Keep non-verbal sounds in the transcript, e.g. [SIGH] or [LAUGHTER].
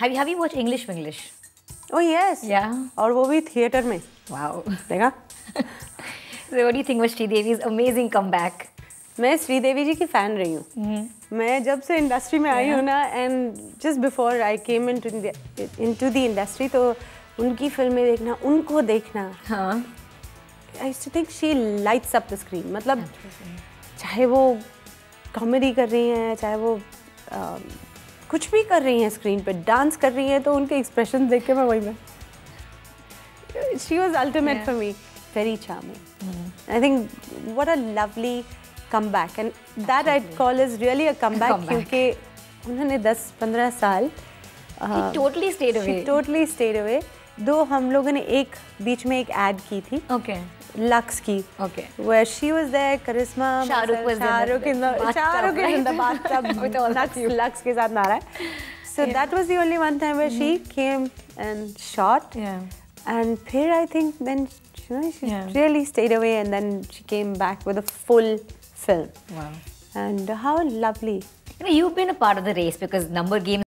Have you have you watched English English? Oh yes. Yeah. और वो भी theatre में Wow. देखा [LAUGHS] So what do you think was Devi's amazing comeback? मैं श्रीदेवी जी की फ़ैन रही हूँ मैं जब से इंडस्ट्री में आई हूँ ना and just before I came in to the industry तो उनकी फ़िल्में देखना उनको देखना हाँ. I too think she lights up the screen मतलब चाहे वो कॉमेडी कर रही हैं चाहे वो अ, कुछ भी कर रही हैं स्क्रीन पे डांस कर रही हैं तो उनके एक्सप्रेशन देख के मैं वही में। She was ultimate for me very charming I think what a lovely comeback and that I call is really a comeback क्योंकि उन्होंने दस पंद्रह साल totally stayed totally stayed away दो हम लोगों ने एक बीच में एक एड की थी। ओके लक्स की। Okay where she was there Karishma Shahrukh was Shahrukh in the Shahrukh in the bathtub with all Lux Lux के साथ नारा so that was the only one time where she came and shot and फिर I think then you know she really stayed away and then she came back with a full film wow and how lovely you been a part of the race because number game